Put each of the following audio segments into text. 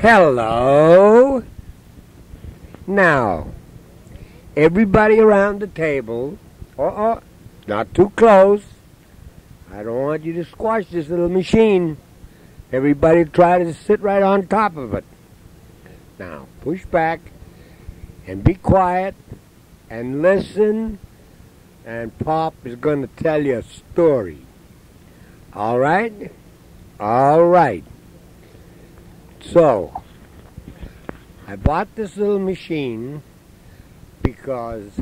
Hello. Now, everybody around the table. Uh uh Not too close. I don't want you to squash this little machine. Everybody try to sit right on top of it. Now, push back and be quiet and listen. And Pop is going to tell you a story. All right? All right. So, I bought this little machine because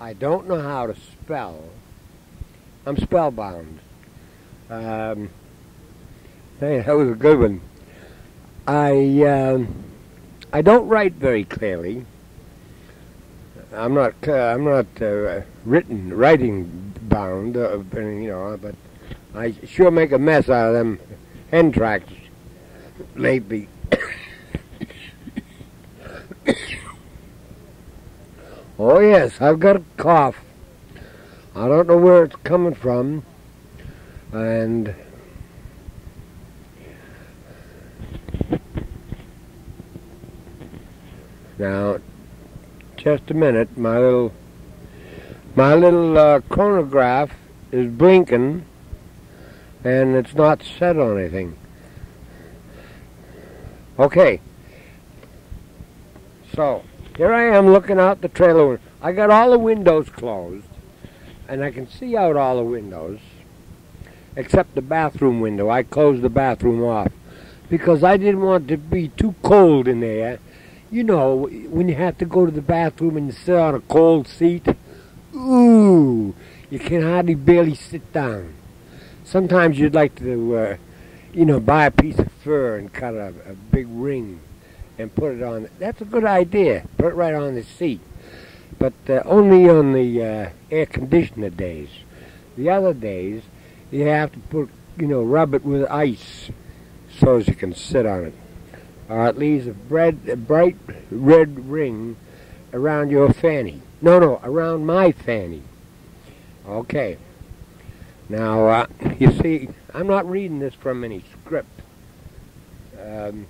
I don't know how to spell. I'm spellbound. Um, hey, that was a good one. I um, I don't write very clearly. I'm not uh, I'm not uh, written writing bound, uh, you know, but I sure make a mess out of them hen tracks lately. Oh yes, I've got a cough. I don't know where it's coming from, and now, just a minute, my little my little uh, chronograph is blinking, and it's not set on anything. Okay. So, here I am looking out the trailer. I got all the windows closed, and I can see out all the windows, except the bathroom window. I closed the bathroom off because I didn't want to be too cold in there. You know, when you have to go to the bathroom and you sit on a cold seat, ooh, you can hardly barely sit down. Sometimes you'd like to uh, you know, buy a piece of fur and cut a, a big ring and put it on. That's a good idea. Put it right on the seat. But uh, only on the uh, air conditioner days. The other days, you have to put, you know, rub it with ice so as you can sit on it. Or it leaves a, bread, a bright red ring around your fanny. No, no, around my fanny. Okay. Now, uh, you see, I'm not reading this from any script. Um,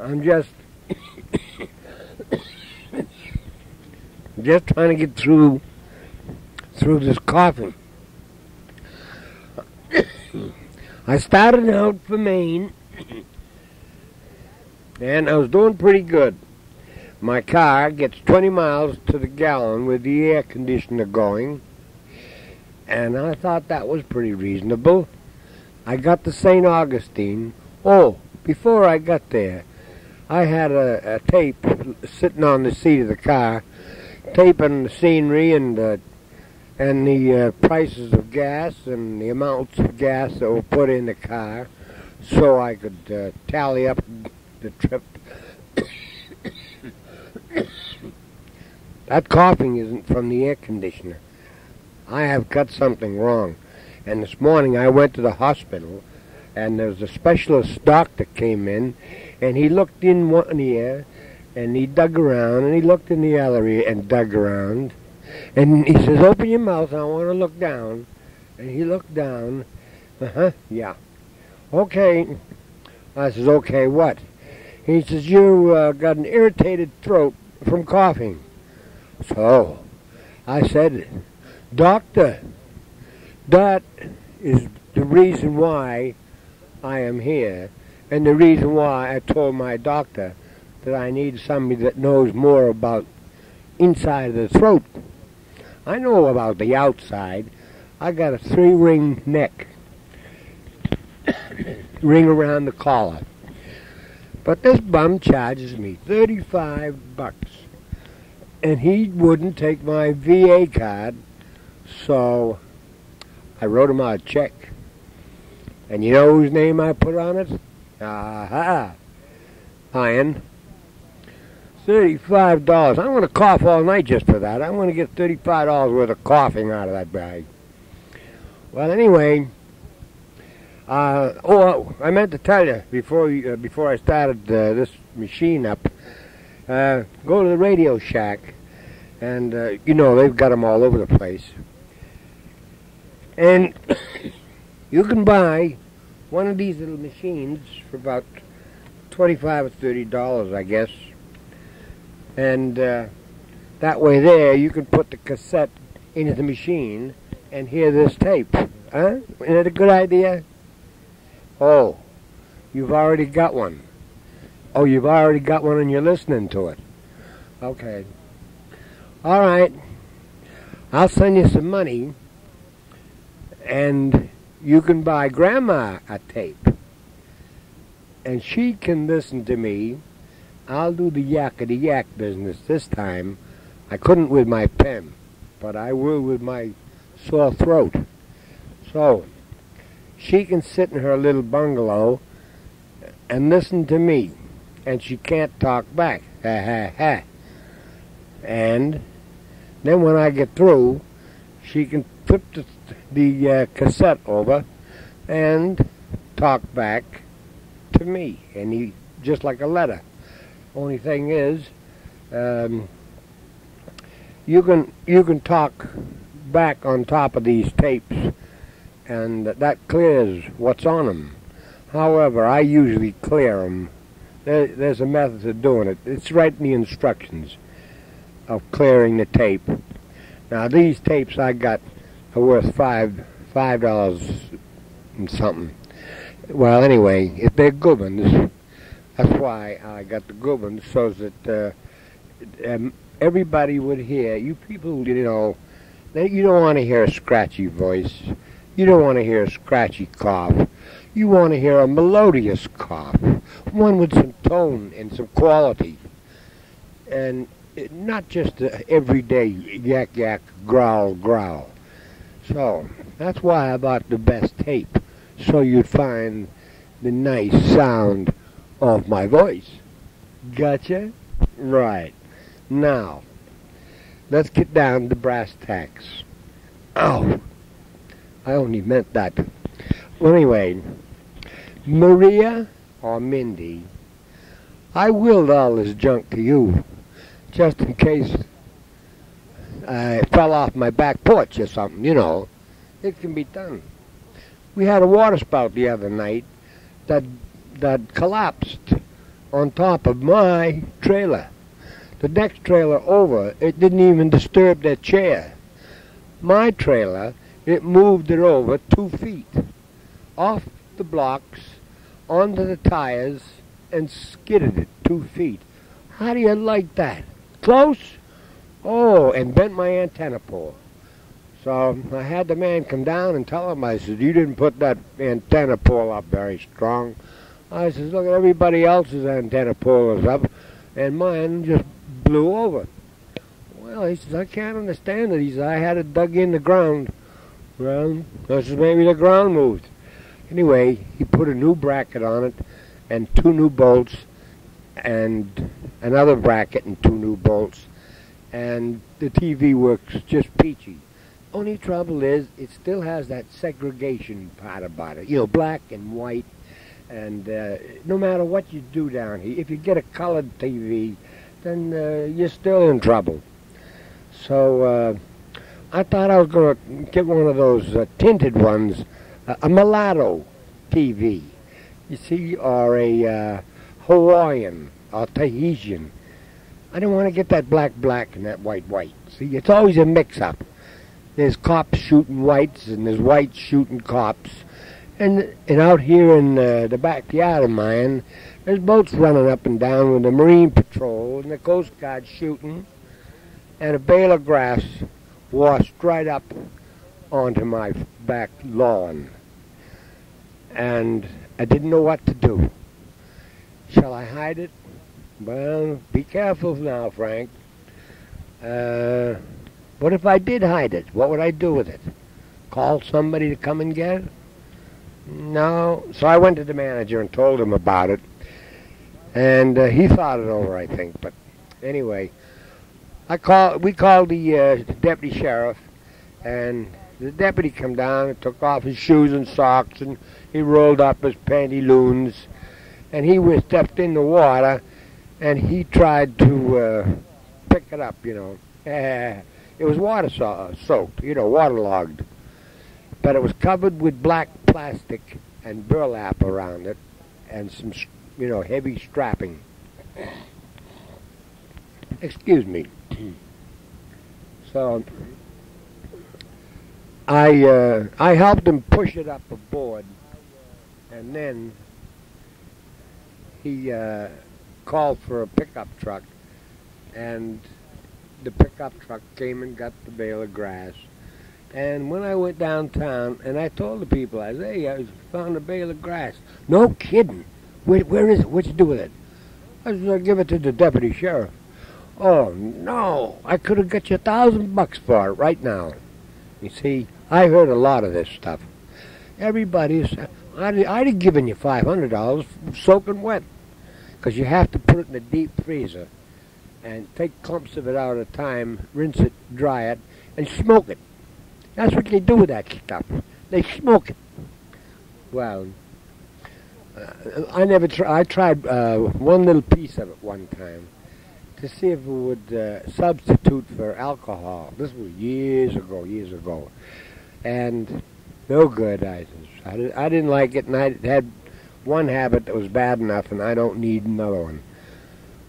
I'm just just trying to get through through this coughing. I started out for Maine, and I was doing pretty good. My car gets 20 miles to the gallon with the air conditioner going and I thought that was pretty reasonable. I got to St. Augustine. Oh, before I got there, I had a, a tape sitting on the seat of the car, taping the scenery and uh, and the uh, prices of gas and the amounts of gas that were put in the car, so I could uh, tally up the trip. that coughing isn't from the air conditioner. I have got something wrong. And this morning I went to the hospital, and there was a specialist doctor came in, and he looked in one ear, and he dug around, and he looked in the other ear, and dug around, and he says, "Open your mouth. I want to look down." And he looked down. Uh huh. Yeah. Okay. I says, "Okay, what?" He says, "You uh, got an irritated throat from coughing." So, I said, Doctor, that is the reason why I am here, and the reason why I told my doctor that I need somebody that knows more about inside of the throat. I know about the outside. I got a three ring neck, ring around the collar. But this bum charges me 35 bucks. And he wouldn't take my VA card so I wrote him out a check. And you know whose name I put on it? Aha. Ian. Thirty-five dollars. I'm going to cough all night just for that. I'm going to get thirty-five dollars worth of coughing out of that bag. Well, anyway. Uh, oh, I meant to tell you before uh, before I started uh, this machine up. Uh, go to the Radio Shack, and uh, you know they've got them all over the place. And you can buy one of these little machines for about twenty-five or thirty dollars, I guess. And uh, that way, there you can put the cassette into the machine and hear this tape. Huh? Isn't it a good idea? Oh, you've already got one. Oh, you've already got one and you're listening to it. Okay. All right. I'll send you some money and you can buy Grandma a tape. And she can listen to me. I'll do the yakety yak business this time. I couldn't with my pen, but I will with my sore throat. So, she can sit in her little bungalow and listen to me, and she can't talk back. Ha ha ha. And then when I get through, she can flip the, the uh, cassette over and talk back to me, and he just like a letter. Only thing is, um, you can you can talk back on top of these tapes, and that clears what's on them. However, I usually clear them. There, there's a method of doing it. It's right in the instructions of clearing the tape. Now these tapes I got are worth five five dollars and something. Well, anyway, if they're good ones, that's why I got the good ones, so that uh, um, everybody would hear. You people, you know, you don't want to hear a scratchy voice. You don't want to hear a scratchy cough. You want to hear a melodious cough, one with some tone and some quality, and not just the everyday yak yak growl growl. So that's why I bought the best tape, so you'd find the nice sound of my voice. Gotcha? Right. Now, let's get down to brass tacks. Oh, I only meant that. Well, anyway, Maria or Mindy, I willed all this junk to you just in case I fell off my back porch or something, you know. It can be done. We had a water spout the other night that that collapsed on top of my trailer. The next trailer over, it didn't even disturb their chair. My trailer, it moved it over two feet off the blocks onto the tires and skidded it two feet. How do you like that? Close? Oh, and bent my antenna pole. So I had the man come down and tell him, I said, you didn't put that antenna pole up very strong. I says, look, everybody else's antenna pole is up, and mine just blew over. Well, he says, I can't understand it. He says, I had it dug in the ground. Well, I says, maybe the ground moved. Anyway, he put a new bracket on it and two new bolts and another bracket and two new bolts. And the TV works just peachy. Only trouble is, it still has that segregation part about it. You know, black and white. And uh, no matter what you do down here, if you get a colored TV, then uh, you're still in trouble. So uh, I thought I was going to get one of those uh, tinted ones, uh, a mulatto TV, you see, or a uh, Hawaiian or Tahitian. I don't want to get that black black and that white white. See, it's always a mix-up. There's cops shooting whites and there's whites shooting cops. And, and out here in uh, the backyard of mine, there's boats running up and down with the Marine Patrol and the Coast Guard shooting. And a bale of grass washed right up onto my back lawn. And I didn't know what to do. Shall I hide it? Well, be careful now, Frank. Uh, what if I did hide it? What would I do with it? Call somebody to come and get it? No. So I went to the manager and told him about it. And uh, he thought it over, I think. But anyway, I call, we called the uh, deputy sheriff, and the deputy come down and took off his shoes and socks, and he rolled up his pantaloons, and he was stepped in the water, and he tried to uh, pick it up, you know. it was water so- soaked, you know, waterlogged, but it was covered with black plastic and burlap around it, and some you know, heavy strapping. Excuse me. So I uh, I helped him push it up aboard, and then he uh, called for a pickup truck, and the pickup truck came and got the bale of grass. And when I went downtown, and I told the people, I said, "Hey, I found a bale of grass." No kidding. Where, where is it? What you do with it? I said, "I'll give it to the deputy sheriff." Oh no! I could have got you a thousand bucks for it right now. You see, I heard a lot of this stuff. Everybody's. I'd, I'd have given you five hundred dollars soaking wet, because you have to put it in the deep freezer, and take clumps of it out at a time, rinse it, dry it, and smoke it. That's what they do with that stuff. They smoke it. Well, uh, I never. Try, I tried uh, one little piece of it one time to see if it would uh, substitute for alcohol. This was years ago, years ago, and no good. I I didn't like it, and I had one habit that was bad enough, and I don't need another one.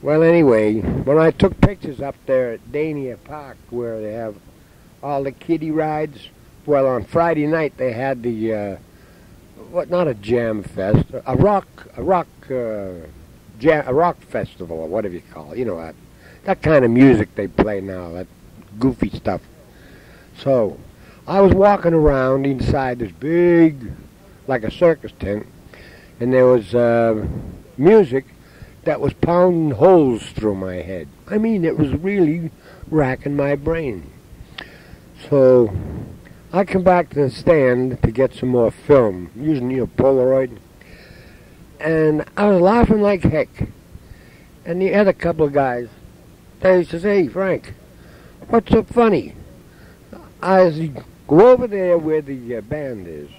Well, anyway, when I took pictures up there at Dania Park, where they have all the kiddie rides, well, on Friday night they had the uh, what? Not a jam fest, a rock, a rock. Uh, jam, a rock festival or whatever you call it. You know that that kind of music they play now, that goofy stuff. So I was walking around inside this big, like a circus tent, and there was uh, music that was pounding holes through my head. I mean, it was really racking my brain. So I come back to the stand to get some more film, using your Polaroid, and I was laughing like heck. And the other couple of guys they he says, hey, Frank, what's so funny? I said, go over there where the uh, band is.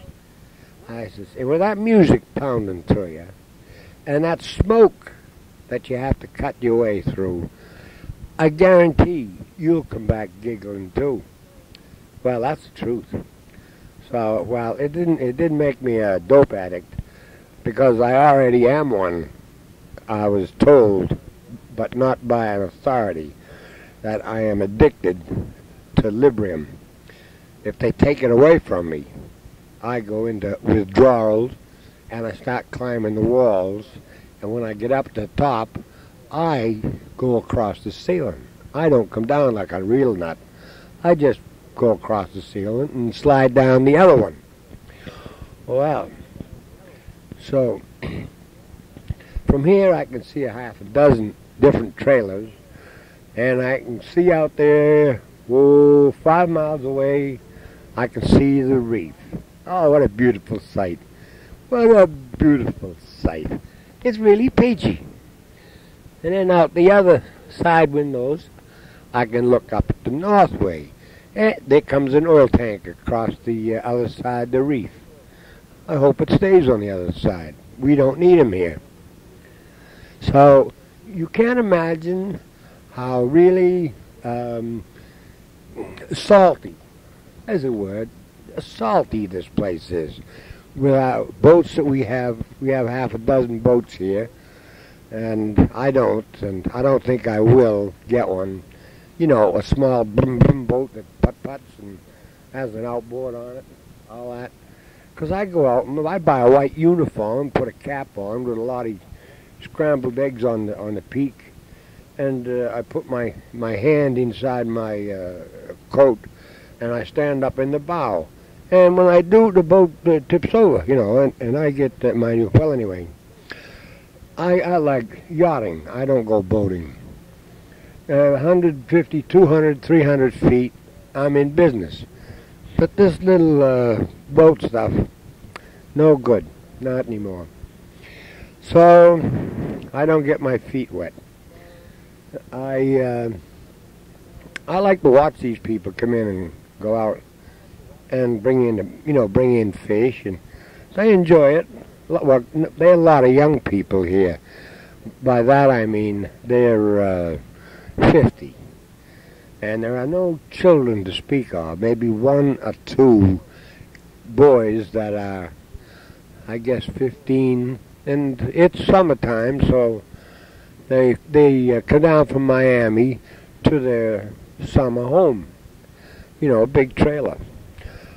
I says, and with that music pounding through you, and that smoke that you have to cut your way through, I guarantee you'll come back giggling too. Well, that's the truth. So, well, it didn't it didn't make me a dope addict because I already am one. I was told but not by an authority, that I am addicted to Librium. If they take it away from me, I go into withdrawals and I start climbing the walls. And when I get up to the top, I go across the ceiling. I don't come down like a real nut. I just go across the ceiling and slide down the other one. Well, so from here I can see a half a dozen different trailers, and I can see out there, whoa, five miles away, I can see the reef. Oh, what a beautiful sight. What a beautiful sight. It's really peachy. And then out the other side windows, I can look up at the northway. And there comes an oil tank across the uh, other side of the reef. I hope it stays on the other side. We don't need them here. So you can't imagine how really um, salty, as a word, salty this place is. With our boats that we have, we have half a dozen boats here, and I don't, and I don't think I will get one. You know, a small boom boom boat that putt puts and has an outboard on it, all that. Because I go out and I buy a white uniform, put a cap on with a lot of scrambled eggs on the on the peak, and uh, I put my my hand inside my uh, coat, and I stand up in the bow. And when I do, the boat uh, tips over, you know, and, and I get my new. Well, anyway, I I like yachting. I don't go boating. Uh, 150, 200, 300 feet, I'm in business. But this little uh, boat stuff, no good. Not anymore. So I don't get my feet wet. I uh, I like to watch these people come in and go out and bring in you know bring in fish and they enjoy it. Well, there are a lot of young people here. By that I mean they're uh, 50, and there are no children to speak of. Maybe one or two boys that are, I guess, 15 and it's summertime, so they they uh, come down from Miami to their summer home. You know, a big trailer.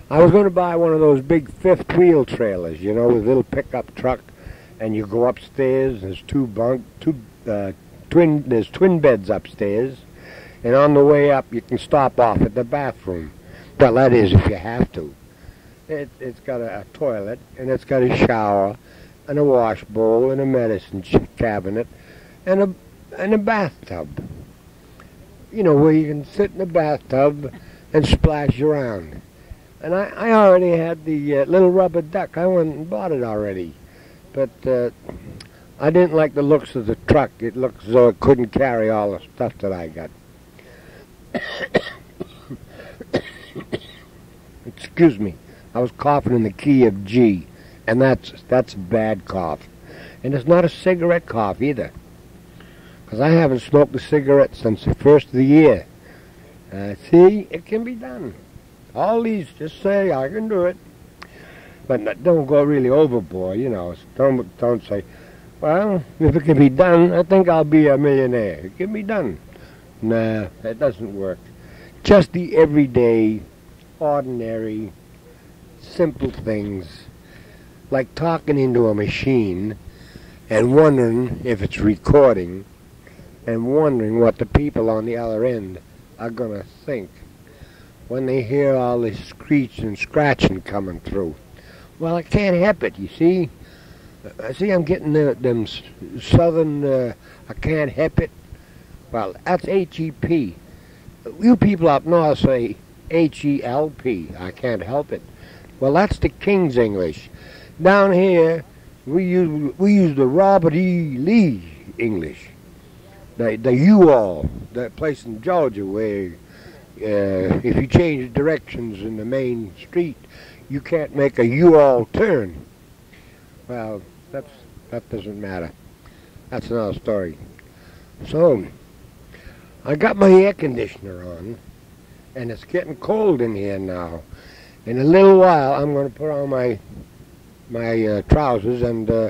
I was going to buy one of those big fifth wheel trailers, you know, with a little pickup truck, and you go upstairs. There's two bunk, two uh, twin. There's twin beds upstairs, and on the way up you can stop off at the bathroom. Well, that is if you have to. It, it's got a, a toilet, and it's got a shower, and a wash bowl, and a medicine cabinet, and a and a bathtub. You know where you can sit in the bathtub and splash around. And I, I already had the uh, little rubber duck. I went and bought it already, but uh, I didn't like the looks of the truck. It looked as though it couldn't carry all the stuff that I got. Excuse me. I was coughing in the key of G, and that's that's a bad cough. And it's not a cigarette cough either, because I haven't smoked a cigarette since the first of the year. Uh, see, it can be done. All these, just say I can do it, but don't go really overboard. You know, don't don't say, well, if it can be done, I think I'll be a millionaire. It can be done. Nah, that doesn't work. Just the everyday, ordinary, simple things, like talking into a machine and wondering if it's recording and wondering what the people on the other end are going to think when they hear all this screech and scratching coming through. Well, I can't help it, you see. I see I'm getting the, them southern, uh, I can't help it. Well, that's H-E-P. You people up north say H-E-L-P. I can't help it. Well, that's the King's English. Down here, we use we use the Robert E. Lee English. The the U-All, that place in Georgia where uh, if you change directions in the main street, you can't make a U-All turn. Well, that's that doesn't matter. That's another story. So, I got my air conditioner on, and it's getting cold in here now. In a little while, I'm going to put on my my uh, trousers and uh,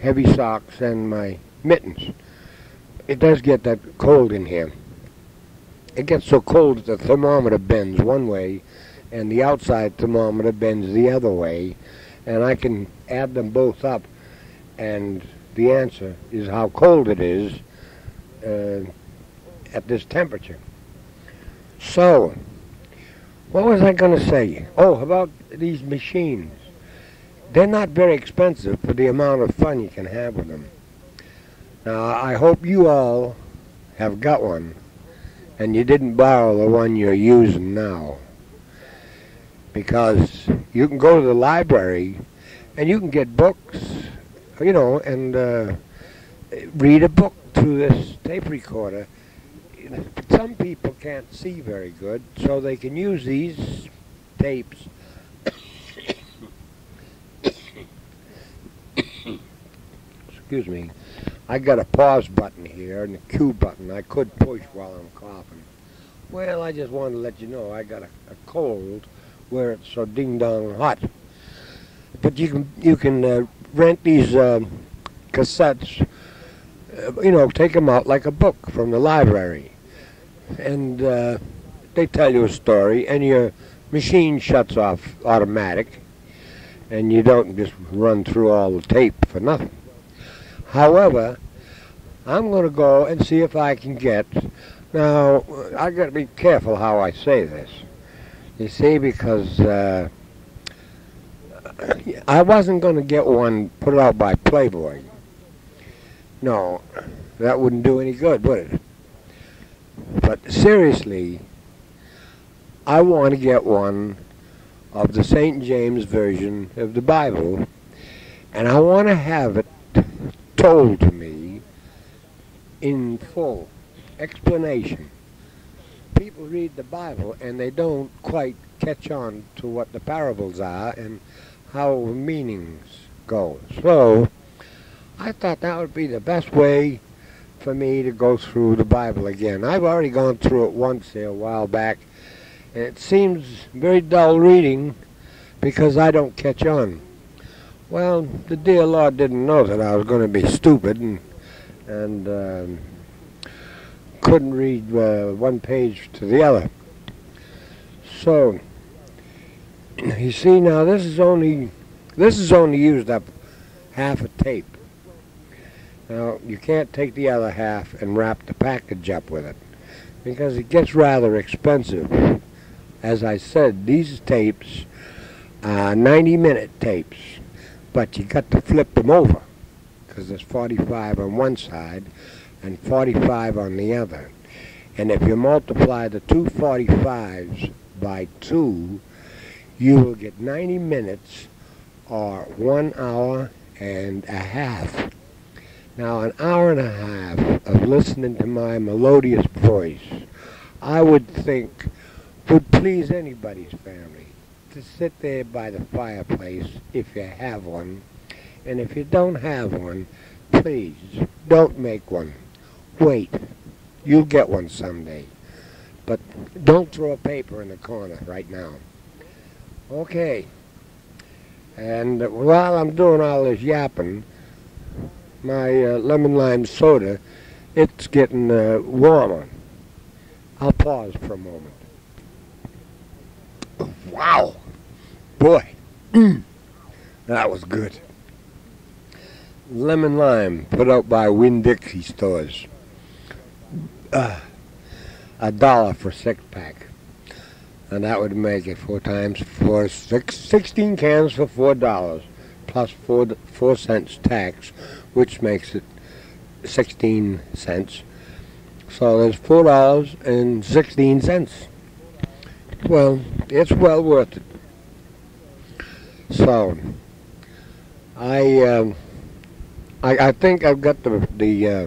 heavy socks and my mittens. It does get that cold in here. It gets so cold that the thermometer bends one way and the outside thermometer bends the other way and I can add them both up and the answer is how cold it is uh, at this temperature. So, what was I going to say? Oh, about these machines. They're not very expensive for the amount of fun you can have with them. Now, I hope you all have got one, and you didn't borrow the one you're using now. Because you can go to the library, and you can get books, you know, and uh, read a book through this tape recorder some people can't see very good, so they can use these tapes. Excuse me. I got a pause button here and a cue button I could push while I'm coughing. Well, I just wanted to let you know I got a, a cold where it's so ding dong hot. But you can you can uh, rent these uh, cassettes. Uh, you know, take them out like a book from the library and uh, they tell you a story, and your machine shuts off automatic, and you don't just run through all the tape for nothing. However, I'm going to go and see if I can get. Now, I got to be careful how I say this. You see, because uh, I wasn't going to get one put out by Playboy. No, that wouldn't do any good, would it? But seriously, I want to get one of the St. James Version of the Bible, and I want to have it told to me in full explanation. People read the Bible and they don't quite catch on to what the parables are and how meanings go. So, I thought that would be the best way for me to go through the Bible again. I've already gone through it once a while back, and it seems very dull reading because I don't catch on. Well, the Lord didn't know that I was going to be stupid and and um, couldn't read uh, one page to the other. So you see now this is only this is only used up half a tape. Now you can't take the other half and wrap the package up with it because it gets rather expensive. As I said, these tapes are 90 minute tapes but you got to flip them over because there's 45 on one side and 45 on the other. And if you multiply the two 45s by 2, you will get 90 minutes or one hour and a half. Now, an hour and a half of listening to my melodious voice, I would think would please anybody's family to sit there by the fireplace if you have one. And if you don't have one, please don't make one. Wait. You'll get one someday. But don't throw a paper in the corner right now. Okay. And while I'm doing all this yapping, my uh, lemon lime soda, it's getting uh, warmer. I'll pause for a moment. Wow. Boy, that was good. Lemon lime, put out by Winn-Dixie stores. Uh, a dollar for six pack. And that would make it four times four, six, 16 cans for four dollars, plus four, four cents tax, which makes it 16 cents. So there's four dollars and 16 cents. Well, it's well worth it. So, I, um, I, I think I've got the the, uh,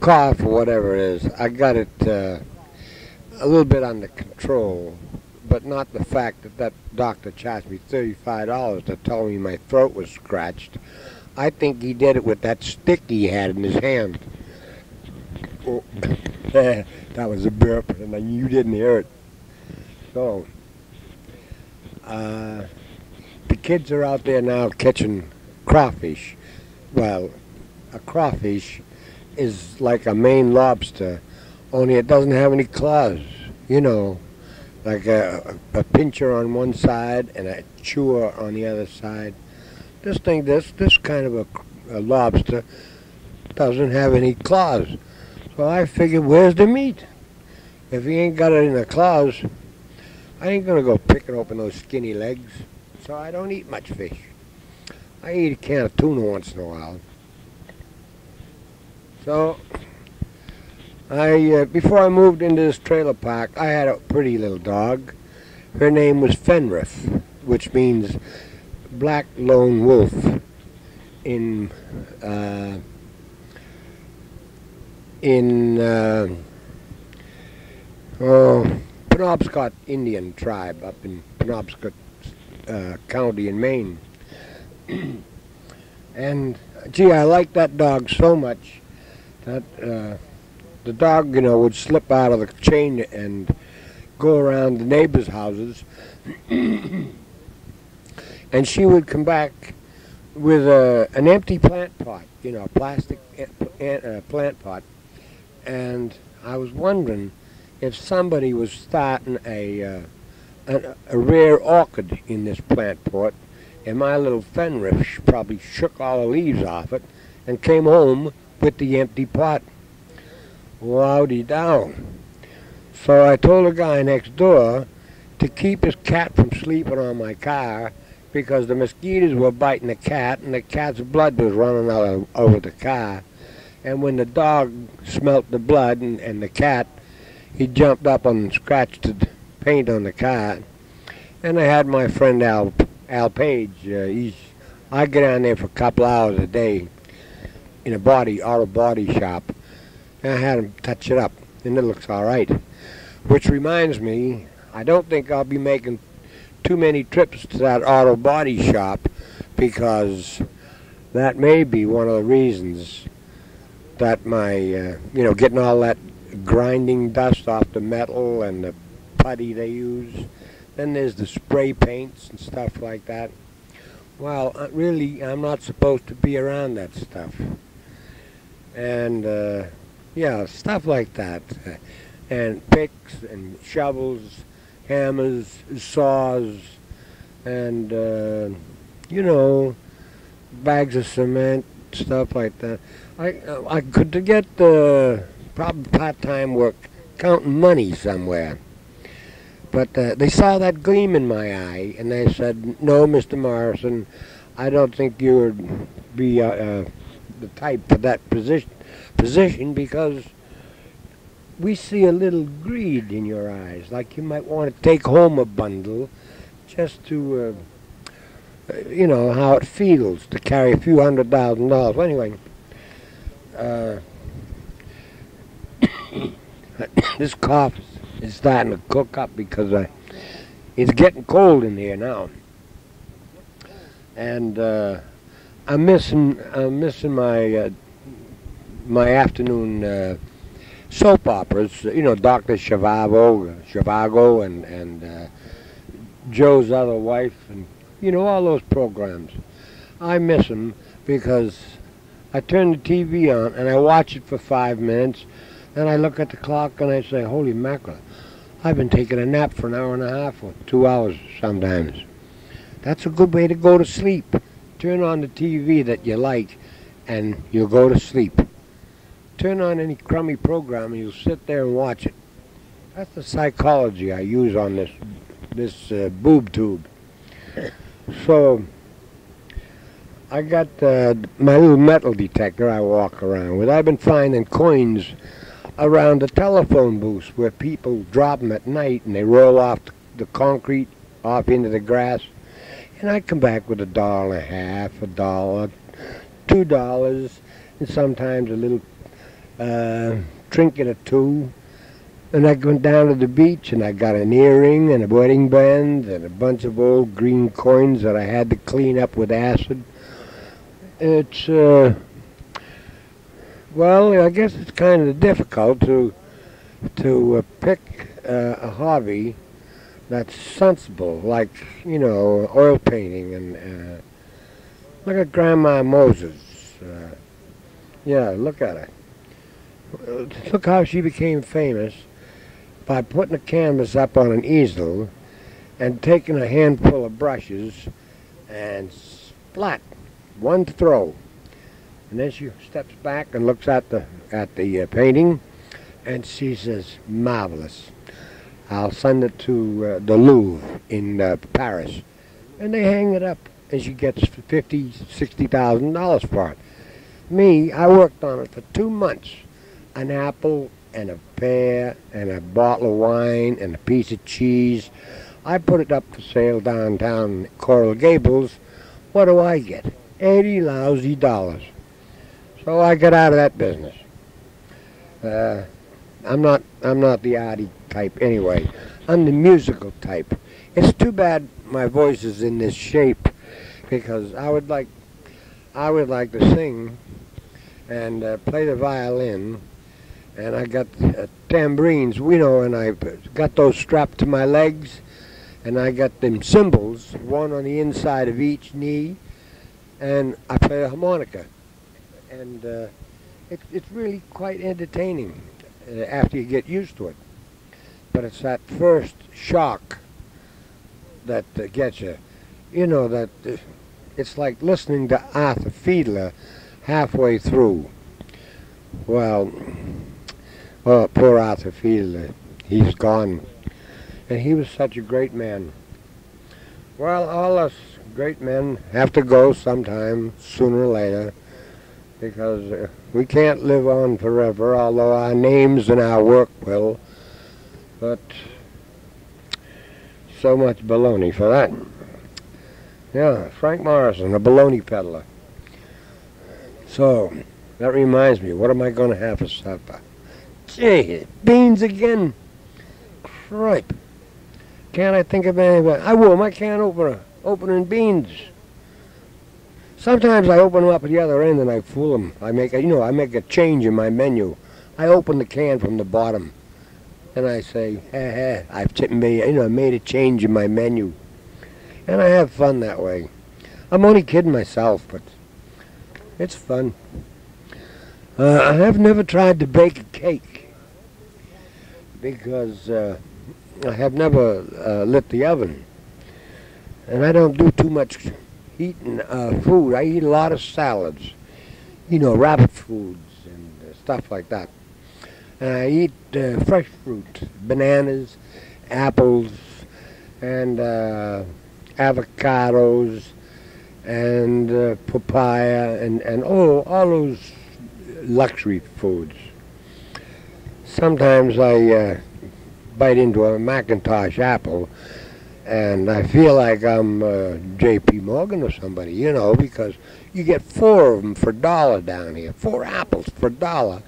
cough or whatever it is. I got it uh, a little bit under control, but not the fact that that doctor charged me thirty-five dollars to tell me my throat was scratched. I think he did it with that stick he had in his hand. Oh, that was a burp, and you didn't hear it. So, uh, the kids are out there now catching crawfish. Well, a crawfish is like a Maine lobster, only it doesn't have any claws. You know, like a, a pincher on one side and a chewer on the other side. This thing, this this kind of a, a lobster, doesn't have any claws. So I figured, where's the meat? If he ain't got it in the claws, I ain't gonna go picking open those skinny legs so I don't eat much fish. I eat a can of tuna once in a while. So, I uh, before I moved into this trailer park, I had a pretty little dog. Her name was Fenris, which means black lone wolf in uh, in uh, oh Penobscot Indian tribe up in Penobscot uh, county in Maine. and gee, I liked that dog so much that uh, the dog, you know, would slip out of the chain and go around the neighbors' houses, and she would come back with a, an empty plant pot, you know, a plastic uh, plant pot, and I was wondering if somebody was starting a uh, a, a rare orchid in this plant pot, and my little Fenris probably shook all the leaves off it and came home with the empty pot. Loudy down. So I told the guy next door to keep his cat from sleeping on my car because the mosquitoes were biting the cat and the cat's blood was running all over the car. And when the dog smelt the blood and, and the cat, he jumped up and scratched it paint on the car. And I had my friend Al Al Page. Uh, he's I get down there for a couple hours a day in a body auto body shop, and I had him touch it up, and it looks all right. Which reminds me, I don't think I'll be making too many trips to that auto body shop because that may be one of the reasons that my, uh, you know, getting all that grinding dust off the metal and the putty they use. Then there's the spray paints and stuff like that. well, uh, really, I'm not supposed to be around that stuff. And, uh, yeah, stuff like that. And picks and shovels, hammers, saws, and, uh, you know, bags of cement, stuff like that. I, uh, I could get uh, probably part-time work counting money somewhere. But uh, they saw that gleam in my eye, and they said, "No, Mr. Morrison, I don't think you would be uh, uh, the type for that position, position because we see a little greed in your eyes, like you might want to take home a bundle just to, uh, you know, how it feels to carry a few hundred thousand dollars. Well, anyway, uh, this cough is starting to cook up because I, it's getting cold in here now, and uh, I'm missing I'm missing my uh, my afternoon uh, soap operas. You know, Doctor Zhivago, Zhivago, and and uh, Joe's other wife, and you know all those programs. I miss them because I turn the TV on and I watch it for five minutes then I look at the clock and I say, holy mackerel, I've been taking a nap for an hour and a half or two hours sometimes. That's a good way to go to sleep. Turn on the TV that you like and you'll go to sleep. Turn on any crummy program and you'll sit there and watch it. That's the psychology I use on this this uh, boob tube. So I got uh, my little metal detector I walk around with. I've been finding coins around the telephone booths where people drop them at night and they roll off the concrete off into the grass. And I come back with a dollar and a half, a dollar, two dollars, and sometimes a little uh, trinket or two. And I went down to the beach and I got an earring and a wedding band and a bunch of old green coins that I had to clean up with acid. It's uh, well, I guess it's kind of difficult to to uh, pick uh, a hobby that's sensible, like you know, oil painting and uh, look at Grandma Moses. Uh, yeah, look at her. Look how she became famous by putting a canvas up on an easel and taking a handful of brushes and splat, one throw. And then she steps back and looks at the at the uh, painting, and she says, "Marvelous! I'll send it to uh, the Louvre in uh, Paris." And they hang it up, and she gets fifty, sixty thousand dollars for it. Me, I worked on it for two months. An apple and a pear and a bottle of wine and a piece of cheese. I put it up for sale downtown Coral Gables. What do I get? Eighty lousy dollars. So I got out of that business. Uh, I'm not I'm not the arty type anyway. I'm the musical type. It's too bad my voice is in this shape because I would like I would like to sing and uh, play the violin and I got uh, tambourines, you know, and I got those strapped to my legs and I got them cymbals, one on the inside of each knee, and I play a harmonica and uh, it, it's really quite entertaining uh, after you get used to it. But it's that first shock that uh, gets you. You know that uh, it's like listening to Arthur Fiedler halfway through. Well, well, poor Arthur Fiedler, he's gone, and he was such a great man. Well, all us great men have to go sometime, sooner or later because uh, we can't live on forever, although our names and our work will. But so much baloney for that. Yeah, Frank Morrison, a baloney peddler. So, that reminds me, what am I going to have for supper? Gee, beans again. Cripe. Can't I think of anything? I will. I can't open opening beans. Sometimes I open them up at the other end and I fool them. I make a, you know, I make a change in my menu. I open the can from the bottom, and I say, "Ha ha! I've made, you know, I made a change in my menu," and I have fun that way. I'm only kidding myself, but it's fun. Uh, I have never tried to bake a cake because uh, I have never uh, lit the oven. And I don't do too much eating uh, food. I eat a lot of salads, you know, rabbit foods and uh, stuff like that. And I eat uh, fresh fruit, bananas, apples, and uh, avocados, and uh, papaya, and, and oh, all those luxury foods. Sometimes I uh, bite into a McIntosh apple, and I feel like I'm uh, J.P. Morgan or somebody, you know, because you get four of them for a dollar down here, four apples for a dollar.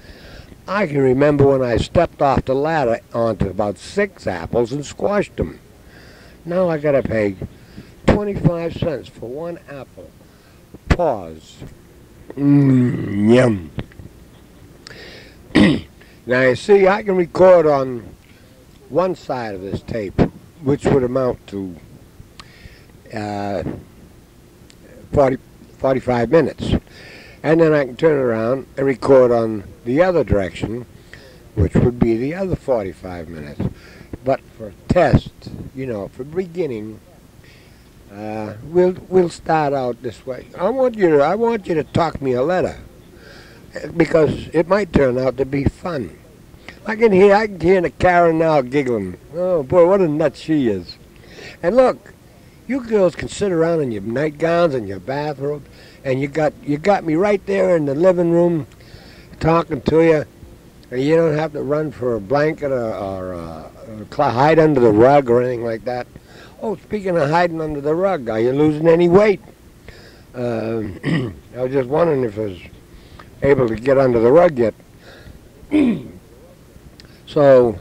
I can remember when I stepped off the ladder onto about six apples and squashed them. Now I gotta pay 25 cents for one apple. Pause. Mmm, yum. now you see, I can record on one side of this tape, which would amount to uh, 40, 45 minutes. And then I can turn around and record on the other direction, which would be the other 45 minutes. But for test, you know, for beginning, uh, we'll we'll start out this way. I want you to I want you to talk me a letter because it might turn out to be fun. I can hear I can hear the Karen now giggling. Oh boy, what a nut she is! And look, you girls can sit around in your nightgowns and your bathrobes, and you got you got me right there in the living room, talking to you. And you don't have to run for a blanket or, or, uh, or hide under the rug or anything like that. Oh, speaking of hiding under the rug, are you losing any weight? Uh, I was just wondering if I was able to get under the rug yet. so,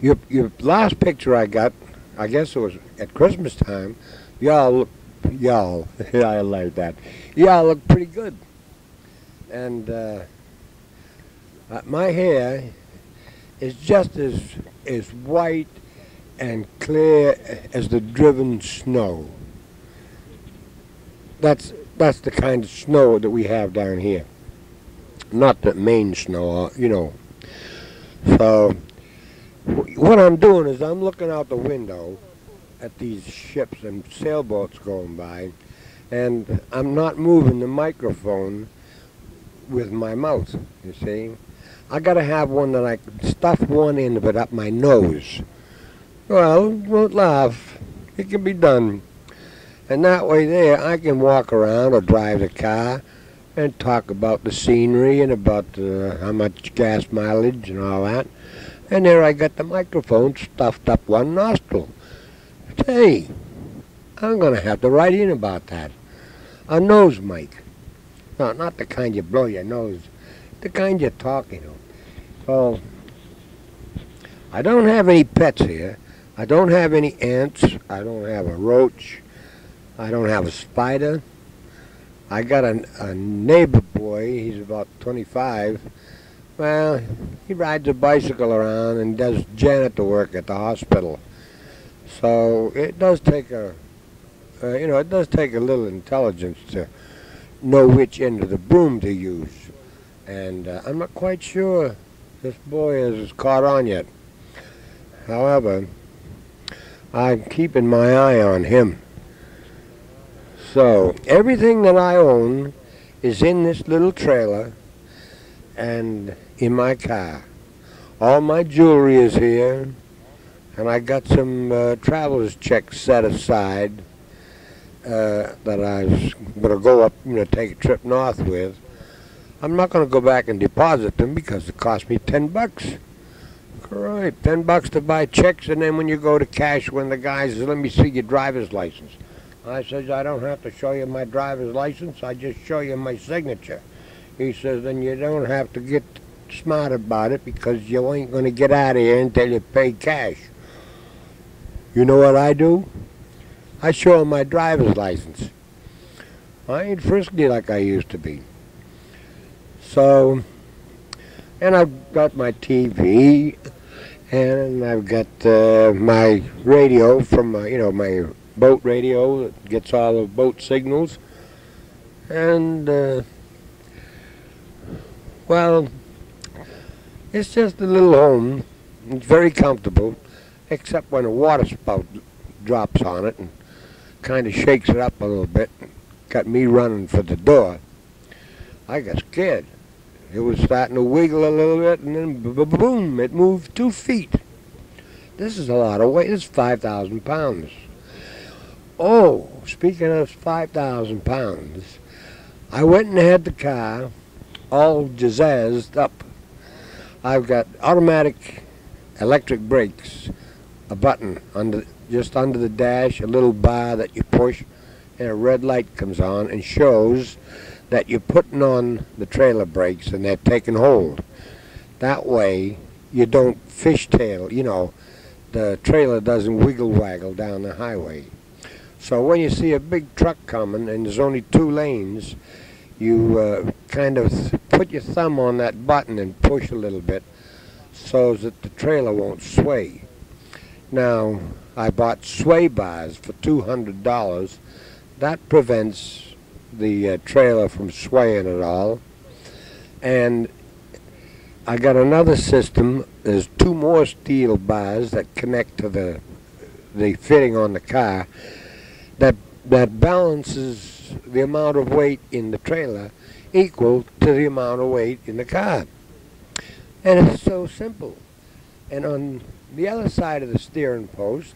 your your last picture I got, I guess it was at Christmas time. Y'all look, y'all, I like that. Y'all look pretty good, and. Uh, uh, my hair is just as as white and clear as the driven snow. That's that's the kind of snow that we have down here. Not the Maine snow, uh, you know. So what I'm doing is I'm looking out the window at these ships and sailboats going by, and I'm not moving the microphone with my mouth. You see. I got to have one that I can stuff one end of it up my nose. Well, don't laugh. It can be done. And that way there, I can walk around or drive the car and talk about the scenery and about uh, how much gas mileage and all that. And there I got the microphone stuffed up one nostril. Hey, I'm going to have to write in about that. A nose mic. No, not the kind you blow your nose. The kind you're talking of. Well, I don't have any pets here. I don't have any ants. I don't have a roach. I don't have a spider. I got a, a neighbor boy. He's about 25. Well, he rides a bicycle around and does janitor work at the hospital. So it does take a, uh, you know, it does take a little intelligence to know which end of the broom to use. And uh, I'm not quite sure this boy is caught on yet. However, I'm keeping my eye on him. So, everything that I own is in this little trailer and in my car. All my jewelry is here, and I got some uh, traveler's checks set aside uh, that I was going to go up, you know, take a trip north with. I'm not going to go back and deposit them because it cost me 10 bucks. Right, 10 bucks to buy checks, and then when you go to cash, when the guy says, let me see your driver's license. I says, I don't have to show you my driver's license, I just show you my signature. He says, then you don't have to get smart about it because you ain't going to get out of here until you pay cash. You know what I do? I show him my driver's license. I ain't frisky like I used to be. So, and I've got my TV, and I've got uh, my radio from uh, you know my boat radio that gets all the boat signals. And, uh, well, it's just a little home. It's very comfortable, except when a water spout drops on it and kind of shakes it up a little bit. Got me running for the door. I got scared. It was starting to wiggle a little bit, and then boom, it moved two feet. This is a lot of weight. It's 5,000 pounds. Oh, speaking of 5,000 pounds, I went and had the car all jazzed up. I've got automatic electric brakes, a button under just under the dash, a little bar that you push, and a red light comes on and shows that you're putting on the trailer brakes and they're taking hold. That way, you don't fishtail, you know, the trailer doesn't wiggle waggle down the highway. So when you see a big truck coming and there's only two lanes, you uh, kind of put your thumb on that button and push a little bit so that the trailer won't sway. Now, I bought sway bars for $200. That prevents the uh, trailer from swaying at all. And I got another system. There's two more steel bars that connect to the the fitting on the car that that balances the amount of weight in the trailer equal to the amount of weight in the car. And it's so simple. And on the other side of the steering post,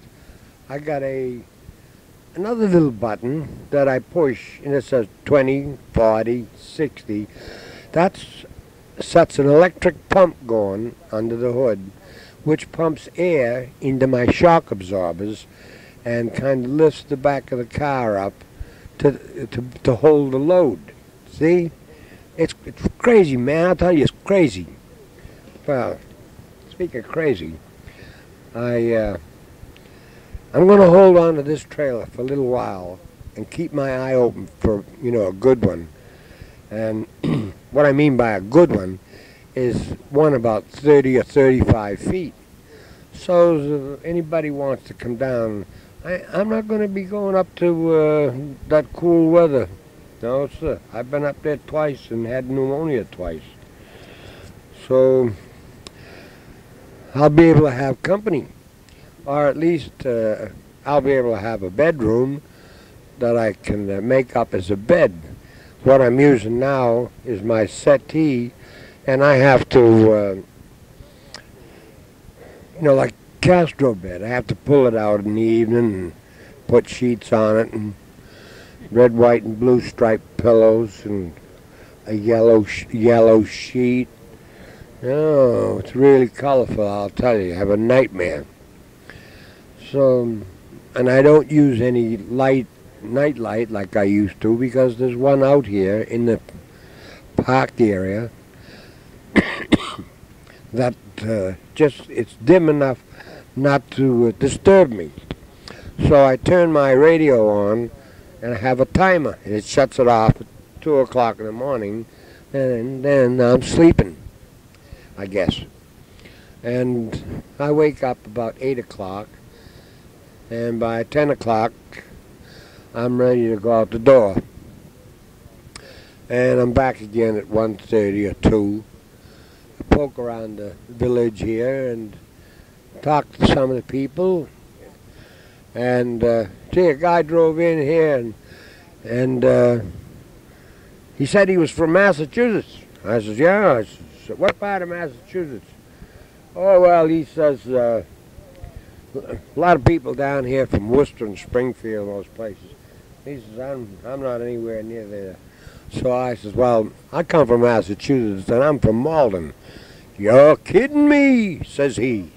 I got a another little button that I push and it says 20, 40, 60. That's sets an electric pump going under the hood, which pumps air into my shock absorbers and kind of lifts the back of the car up to to, to hold the load. See? It's, it's crazy, man. I tell you, it's crazy. Well, speaking of crazy, I, uh, I'm going to hold on to this trailer for a little while and keep my eye open for, you know, a good one. And what I mean by a good one is one about 30 or 35 feet. So if anybody wants to come down, I, I'm not going to be going up to uh, that cool weather. No, sir. I've been up there twice and had pneumonia twice. So I'll be able to have company. Or at least uh, I'll be able to have a bedroom that I can uh, make up as a bed. What I'm using now is my settee, and I have to, uh, you know, like Castro bed. I have to pull it out in the evening and put sheets on it and red, white, and blue striped pillows and a yellow sh yellow sheet. Oh, it's really colorful, I'll tell you. I have a nightmare. So, and I don't use any light, night light like I used to because there's one out here in the park area that uh, just, it's dim enough not to uh, disturb me. So I turn my radio on and I have a timer. and It shuts it off at 2 o'clock in the morning and then I'm sleeping, I guess. And I wake up about 8 o'clock and by 10 o'clock I'm ready to go out the door. And I'm back again at 1.30 or 2. I poke around the village here and talk to some of the people. And uh, a guy drove in here and, and uh, he said he was from Massachusetts. I said, yeah. I said, what part of Massachusetts? Oh, well, he says, uh, a lot of people down here from Worcester and Springfield, those places. He says, I'm, I'm not anywhere near there. So I says, well, I come from Massachusetts and I'm from Malden. You're kidding me, says he.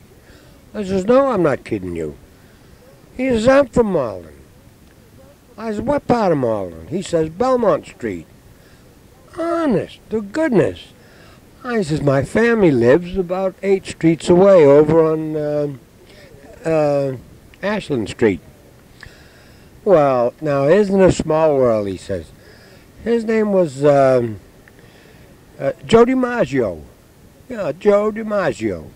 I says, no, I'm not kidding you. He says, I'm from Malden. I says, what part of Malden? He says, Belmont Street. Honest to goodness. I says, my family lives about eight streets away over on uh, uh, Ashland Street. Well, now, isn't a small world, he says. His name was um, uh, Joe DiMaggio. Yeah, Joe DiMaggio.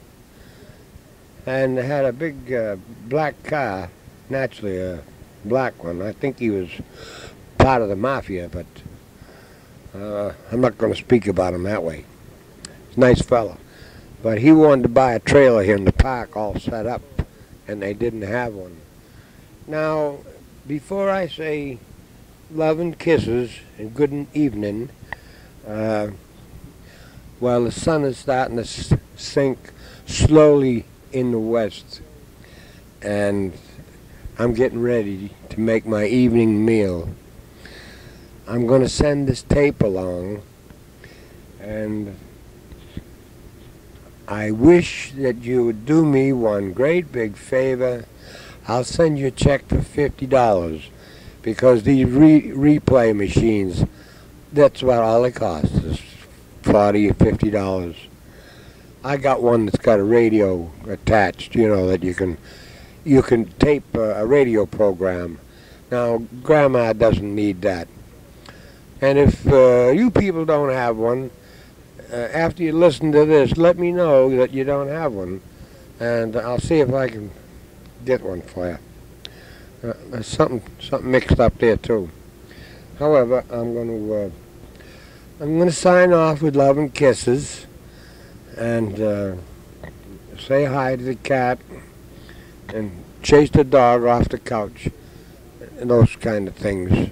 And had a big uh, black car, naturally a black one. I think he was part of the mafia, but uh, I'm not going to speak about him that way. He's a nice fellow. But he wanted to buy a trailer here in the park all set up, and they didn't have one. Now, before I say love and kisses and good evening, uh, the sun is starting to sink slowly in the west, and I'm getting ready to make my evening meal. I'm going to send this tape along, and I wish that you would do me one great big favor. I'll send you a check for $50 because these re replay machines, that's about all it costs, is 40 or $50. I got one that's got a radio attached, you know, that you can you can tape a, a radio program. Now, Grandma doesn't need that. And if uh, you people don't have one, uh, after you listen to this, let me know that you don't have one, and I'll see if I can get one for you. Uh, there's something something mixed up there too. However, I'm going to uh, I'm going to sign off with love and kisses, and uh, say hi to the cat, and chase the dog off the couch, and those kind of things.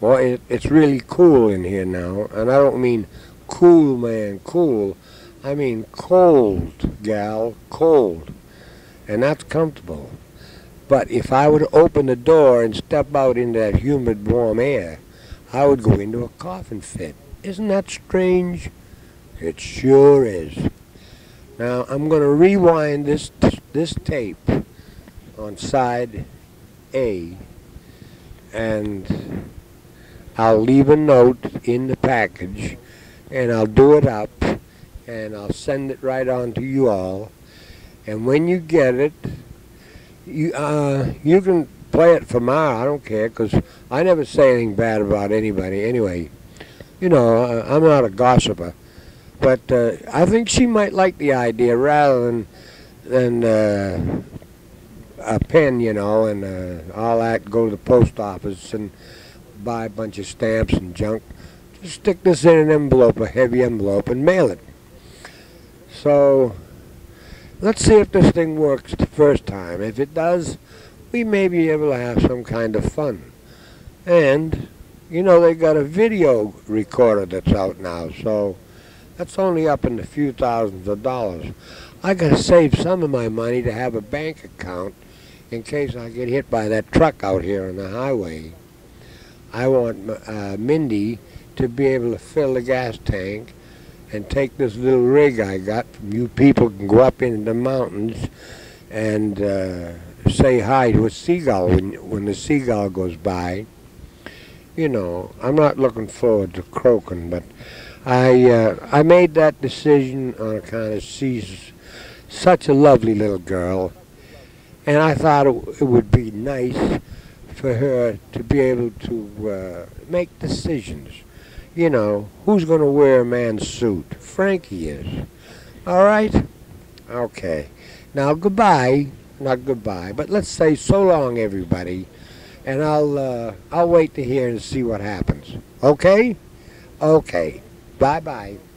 Well, it, it's really cool in here now, and I don't mean cool, man, cool. I mean cold, gal, cold. And that's comfortable. But if I were to open the door and step out into that humid, warm air, I would go into a coughing fit. Isn't that strange? It sure is. Now, I'm going to rewind this, this tape on side A, and I'll leave a note in the package and I'll do it up and I'll send it right on to you all. And when you get it, you uh, you can play it for tomorrow. I don't care because I never say anything bad about anybody anyway. You know, I'm not a gossiper, but uh, I think she might like the idea rather than than uh, a pen, you know, and uh, all that. Go to the post office and buy a bunch of stamps and junk. Just stick this in an envelope, a heavy envelope, and mail it. So let's see if this thing works the first time. If it does, we may be able to have some kind of fun. And, you know, they got a video recorder that's out now, so that's only up in a few thousands of dollars. I got to save some of my money to have a bank account in case I get hit by that truck out here on the highway. I want uh, Mindy to be able to fill the gas tank and take this little rig I got. You people can go up into the mountains and uh, say hi to a seagull when, when the seagull goes by. You know, I'm not looking forward to croaking, but I uh, I made that decision on account of she's such a lovely little girl, and I thought it, it would be nice for her to be able to uh, make decisions. You know, who's going to wear a man's suit? Frankie is. All right? Okay. Now, goodbye. Not goodbye, but let's say so long, everybody. And I'll, uh, I'll wait to hear and see what happens. Okay? Okay. Bye-bye.